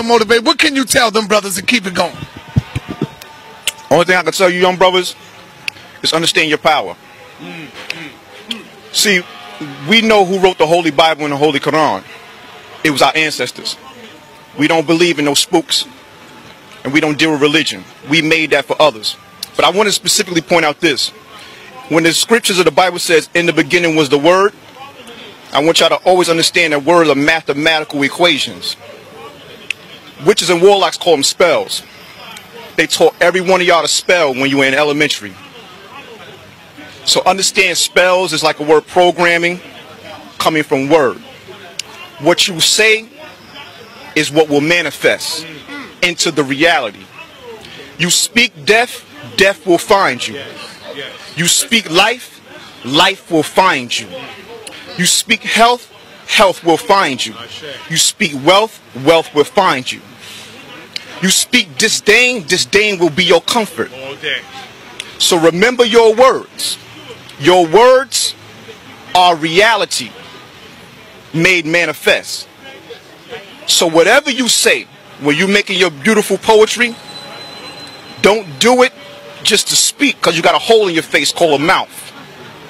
and motivate. What can you tell them brothers to keep it going? Only thing I can tell you, young brothers, is understand your power. See, we know who wrote the Holy Bible and the Holy Quran. It was our ancestors. We don't believe in no spooks, and we don't deal with religion. We made that for others. But I want to specifically point out this. When the scriptures of the Bible says, in the beginning was the Word, I want y'all to always understand that words are mathematical equations. Witches and warlocks call them spells. They taught every one of y'all to spell when you were in elementary. So understand spells is like a word programming coming from word. What you say is what will manifest into the reality. You speak death, death will find you. You speak life, life will find you. You speak health, health will find you. You speak wealth, wealth will find you. You speak disdain, disdain will be your comfort. So remember your words. Your words are reality made manifest. So whatever you say when you're making your beautiful poetry, don't do it just to speak because you got a hole in your face called a mouth.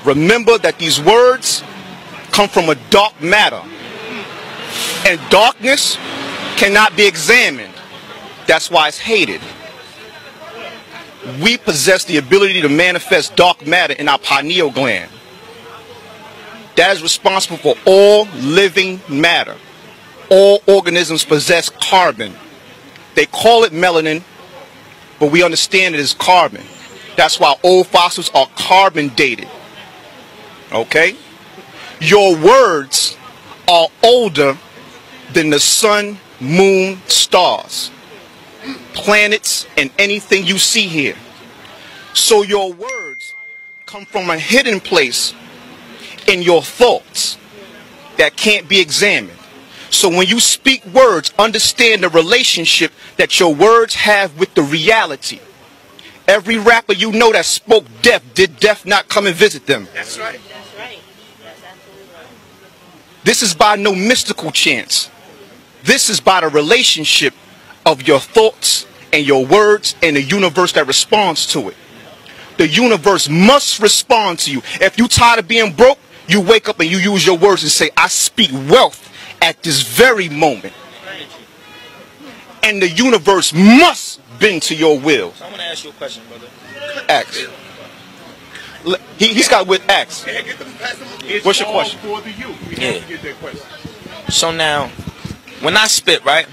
Remember that these words come from a dark matter. And darkness cannot be examined. That's why it's hated. We possess the ability to manifest dark matter in our pineal gland. That is responsible for all living matter. All organisms possess carbon. They call it melanin, but we understand it as carbon. That's why old fossils are carbon dated. Okay? Your words are older than the sun, moon, stars, planets, and anything you see here. So your words come from a hidden place in your thoughts that can't be examined. So when you speak words, understand the relationship that your words have with the reality. Every rapper you know that spoke death, did death not come and visit them? That's right. That's right. That's absolutely right. This is by no mystical chance. This is by the relationship of your thoughts and your words and the universe that responds to it. The universe must respond to you. If you tired of being broke, you wake up and you use your words and say, I speak wealth at this very moment. And the universe must bend to your will. I'm going to ask you a question, brother. Ask. He, he's got with ask. Yeah, get them past them. It's What's your question? for the youth. We Yeah. have to get that question. So now, when I spit, right?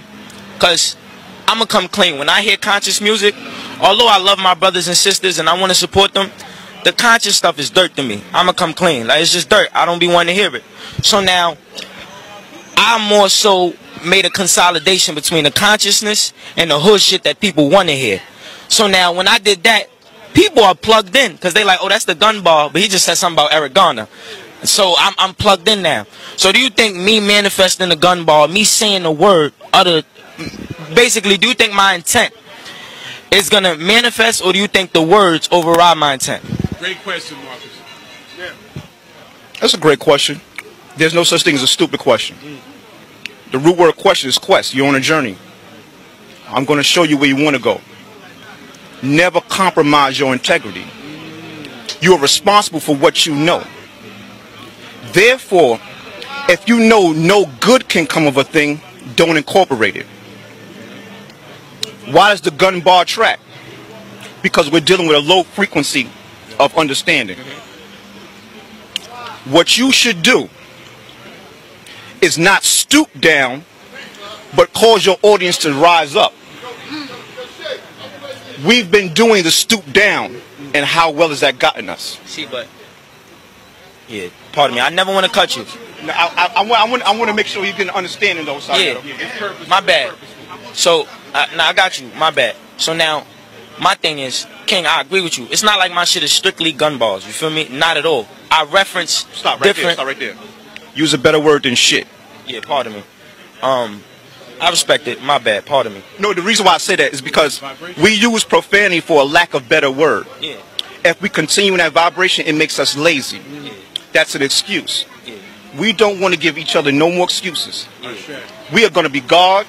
Because I'm going to come clean. When I hear conscious music, although I love my brothers and sisters and I want to support them, the conscious stuff is dirt to me. I'm going to come clean. Like, it's just dirt. I don't be wanting to hear it. So now, I more so made a consolidation between the consciousness and the hood shit that people want to hear. So now, when I did that, people are plugged in because they like, oh, that's the gun ball, but he just said something about Eric Garner. So I'm, I'm plugged in now. So do you think me manifesting the gun ball, me saying the word, other, basically, do you think my intent is gonna manifest, or do you think the words override my intent? Great question, Marcus. Yeah. That's a great question. There's no such thing as a stupid question. The root word question is quest. You're on a journey. I'm going to show you where you want to go. Never compromise your integrity. You are responsible for what you know. Therefore, if you know no good can come of a thing, don't incorporate it. Why does the gun bar track? Because we're dealing with a low frequency of understanding. What you should do is not stoop down, but cause your audience to rise up. We've been doing the stoop down, and how well has that gotten us? See, but yeah, pardon me. I never want to cut you. Now, I, I, I, want, I, want, I want to make sure you can understand those sides. Yeah. of it. It's purposeful. My bad. So, uh, now I got you. My bad. So now, my thing is, King, I agree with you. It's not like my shit is strictly gun balls. You feel me? Not at all. I reference Stop right there. Stop right there. Use a better word than shit. Yeah, pardon me. Um, I respect it. My bad. Pardon me. No, the reason why I say that is because we use profanity for a lack of better word. Yeah. If we continue in that vibration, it makes us lazy. Yeah. That's an excuse. Yeah. We don't want to give each other no more excuses. Yeah. We are going to be God.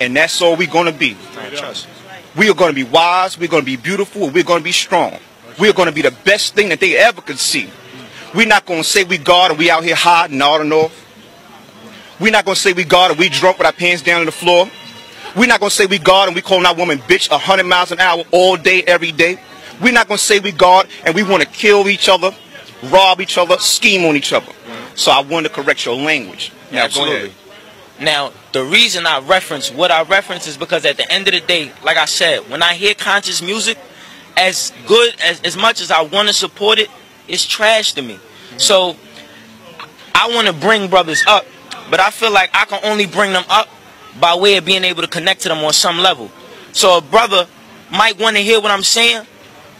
And that's all we're going to be. We are going to be wise, we're going to be beautiful, we're going to be strong. We are going to be the best thing that they ever could see. We're not going to say we God and we out here hiding all the north. We're not going to say we God and we drunk with our pants down on the floor. We're not going to say we God and we calling that woman bitch 100 miles an hour all day, every day. We're not going to say we God and we want to kill each other, rob each other, scheme on each other. So I want to correct your language. Go ahead. Now, the reason I reference what I reference is because at the end of the day, like I said, when I hear conscious music, as good as as much as I want to support it, it's trash to me. So I want to bring brothers up, but I feel like I can only bring them up by way of being able to connect to them on some level. So a brother might want to hear what I'm saying,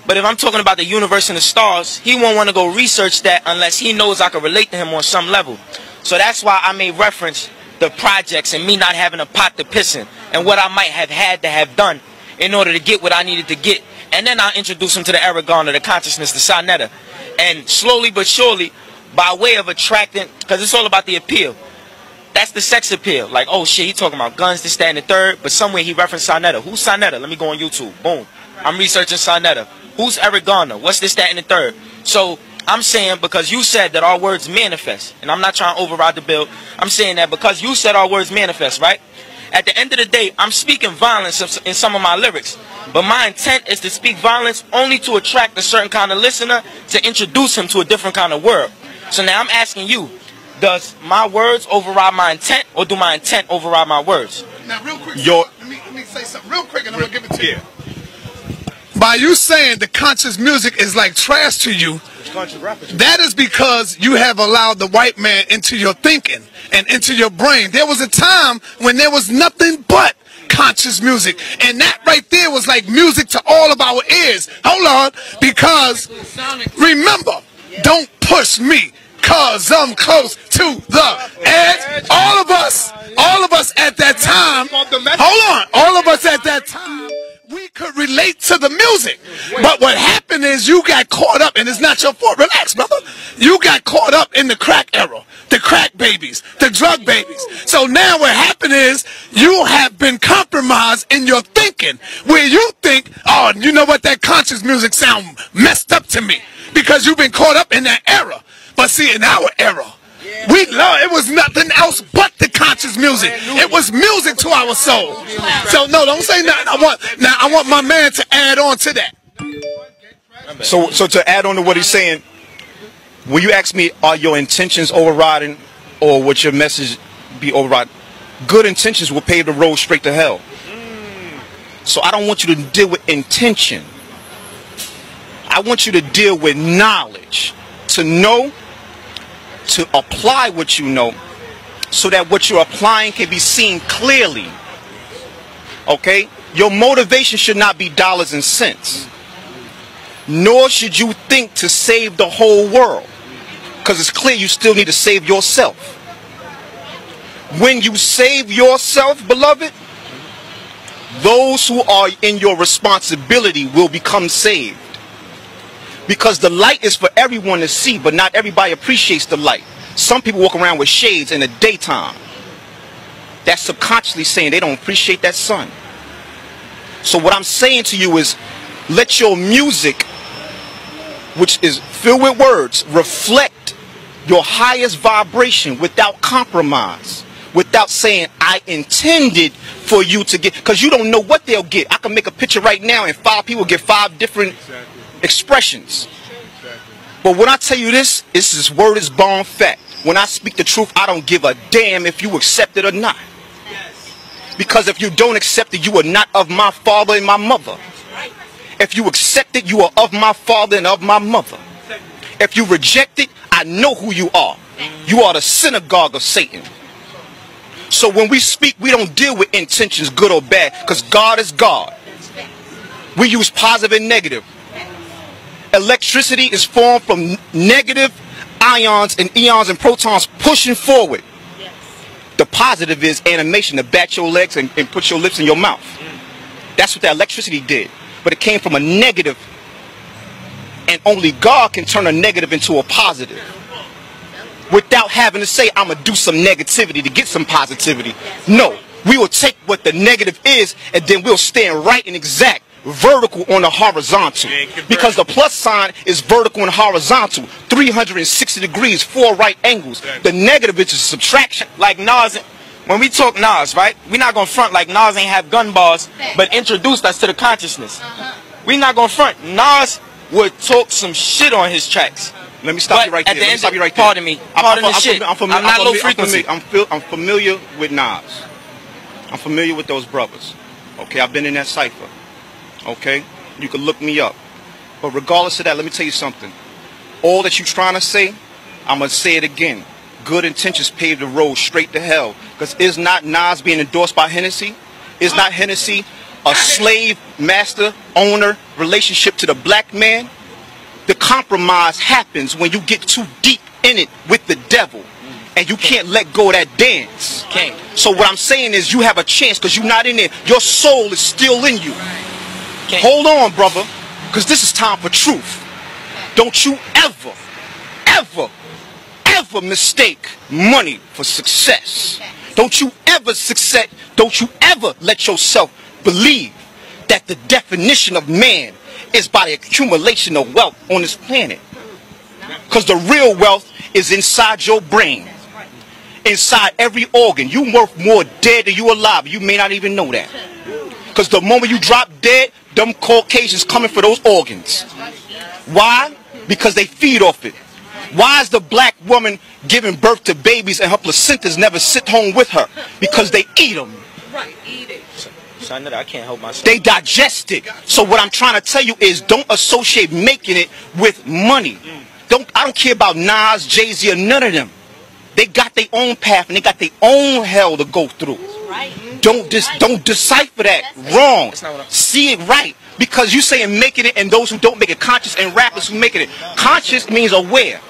but if I'm talking about the universe and the stars, he won't want to go research that unless he knows I can relate to him on some level. So that's why I made reference the projects and me not having a pot to piss in and what I might have had to have done in order to get what I needed to get. And then I'll introduce him to the Aragona, the consciousness, the Sonetta. And slowly but surely, by way of attracting, because it's all about the appeal. That's the sex appeal. Like, oh shit, he talking about guns, this, that, and the third. But somewhere he referenced Sonetta. Who's Sonetta? Let me go on YouTube. Boom. I'm researching Sonetta. Who's Eric Garner? What's this, that, and the third? So I'm saying because you said that our words manifest, and I'm not trying to override the bill. I'm saying that because you said our words manifest, right? At the end of the day, I'm speaking violence in some of my lyrics. But my intent is to speak violence only to attract a certain kind of listener to introduce him to a different kind of world. So now I'm asking you, does my words override my intent or do my intent override my words? Now, real quick, Your- let, me, let me say something real quick and I'm going to give it to Yeah. you. By you saying the conscious music is like trash to you, that is because you have allowed the white man into your thinking and into your brain. There was a time when there was nothing but conscious music. And that right there was like music to all of our ears. Hold on, because remember, don't push me. Cause I'm close to the edge. All of us, all of us at that time, hold on, all of us at that time, we could relate to the music. But what happened is you got caught up, and it's not your fault. Relax, brother. You got caught up in the crack era, the crack babies, the drug babies. So now what happened is you have been compromised in your thinking, where you think, oh, you know what, that conscious music sound messed up to me because you've been caught up in that era. But see, in our era, we love it was nothing else but the conscious music. It was music to our soul. So no, don't say nothing. I want now. I want my man to add on to that. So, so to add on to what he's saying, when you ask me, are your intentions overriding, or would your message be overriding? Good intentions will pave the road straight to hell. So I don't want you to deal with intention. I want you to deal with knowledge, to know, to apply what you know, so that what you're applying can be seen clearly. Okay? Your motivation should not be dollars and cents nor should you think to save the whole world because it's clear you still need to save yourself when you save yourself beloved those who are in your responsibility will become saved because the light is for everyone to see but not everybody appreciates the light some people walk around with shades in the daytime that's subconsciously saying they don't appreciate that sun so what i'm saying to you is let your music which is filled with words, reflect your highest vibration without compromise, without saying, I intended for you to get, because you don't know what they'll get. I can make a picture right now and five people get five different expressions. But when I tell you this, this is word is born fact. When I speak the truth, I don't give a damn if you accept it or not. Because if you don't accept it, you are not of my father and my mother. If you accept it, you are of my father and of my mother. If you reject it, I know who you are. You are the synagogue of Satan. So when we speak, we don't deal with intentions, good or bad, because God is God. We use positive and negative. Electricity is formed from negative ions and eons and protons pushing forward. The positive is animation to bat your legs and, and put your lips in your mouth. That's what that electricity did. But it came from a negative and only God can turn a negative into a positive. Without having to say I'm gonna do some negativity to get some positivity. No. We will take what the negative is and then we'll stand right and exact vertical on the horizontal. Because the plus sign is vertical and horizontal. 360 degrees, four right angles. The negative is a subtraction. Like Nas, when we talk Nas, right? We're not gonna front like Nas ain't have gun bars, but introduced us to the consciousness. Uh-huh. We not gonna front. Nas would talk some shit on his tracks. Let me stop But you right at there. the Let me end stop you right there. pardon me. Pardon the shit. I'm, familiar, I'm not low familiar, frequency. I'm, familiar, I'm, feel, I'm familiar with Nas. I'm familiar with those brothers. Okay, I've been in that cipher. Okay, you can look me up. But regardless of that, let me tell you something. All that you're trying to say, I'm gonna say it again. Good intentions pave the road straight to hell. Because is not Nas being endorsed by Hennessy? Is not Hennessy a slave master owner relationship to the black man? the compromise happens when you get too deep in it with the devil and you can't let go of that dance. So what I'm saying is you have a chance because you're not in there. Your soul is still in you. King. Hold on, brother, because this is time for truth. Don't you ever, ever, ever mistake money for success. Don't you ever success, don't you ever let yourself believe that the definition of man is by the accumulation of wealth on this planet. Because the real wealth is inside your brain. Inside every organ. You worth more dead than you alive. You may not even know that. Because the moment you drop dead, them Caucasians coming for those organs. Why? Because they feed off it. Why is the black woman giving birth to babies and her placentas never sit home with her? Because they eat them. Right, eat Son, I can't help myself. They digest it. So what I'm trying to tell you is don't associate making it with money. Don't I don't care about Nas, Jay-Z, or none of them. They got their own path and they got their own hell to go through. Don't dis, don't decipher that wrong. That's not what I'm- See it right. Because you saying making it and those who don't make it conscious and rappers who making it. Conscious means aware.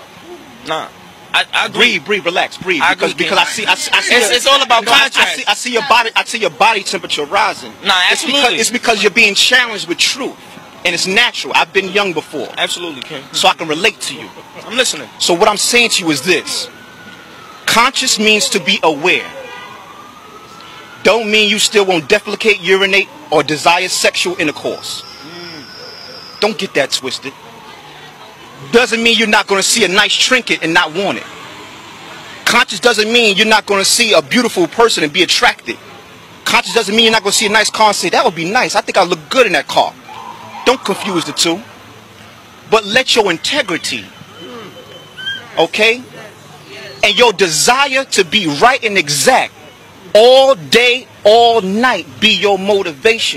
Nah, I, I agree. Breathe, breathe, relax, breathe. I because agree, because I see I see, I see It's- it's all about No, I- I see, I see your body I see your body temperature rising. Nah, It's because, absolutely. it's because you're being challenged with truth. And it's natural. I've been young before. Absolutely, King. So I can relate to you. I'm listening. So what I'm saying to you is this. Conscious means to be aware. Don't mean you still won't defecate, urinate, or desire sexual intercourse. Don't get that twisted. Doesn't mean you're not going to see a nice trinket and not want it. Conscious doesn't mean you're not going to see a beautiful person and be attracted. Conscious doesn't mean you're not going to see a nice car and say, that would be nice. I think I look good in that car. Don't confuse the two. But let your integrity okay? And your desire to be right and exact all day, all night be your motivation.